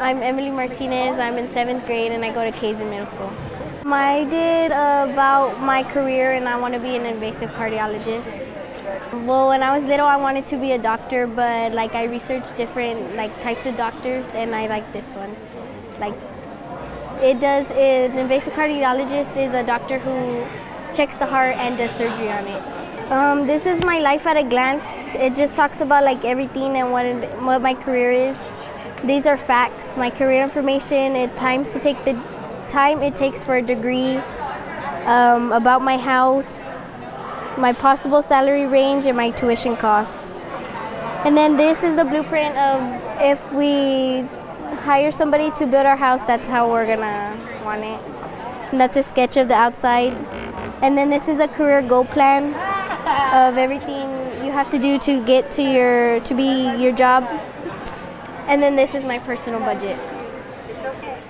I'm Emily Martinez. I'm in seventh grade and I go to Kazen Middle School. I did about my career and I want to be an invasive cardiologist. Well, when I was little, I wanted to be a doctor, but like I researched different like types of doctors, and I like this one. Like it does. An invasive cardiologist is a doctor who checks the heart and does surgery on it. Um, this is my life at a glance. It just talks about like everything and what it, what my career is. These are facts. My career information. It times to take the time it takes for a degree. Um, about my house, my possible salary range, and my tuition cost. And then this is the blueprint of if we hire somebody to build our house, that's how we're gonna want it. And that's a sketch of the outside. And then this is a career goal plan of everything you have to do to get to your to be your job. And then this is my personal budget. It's okay.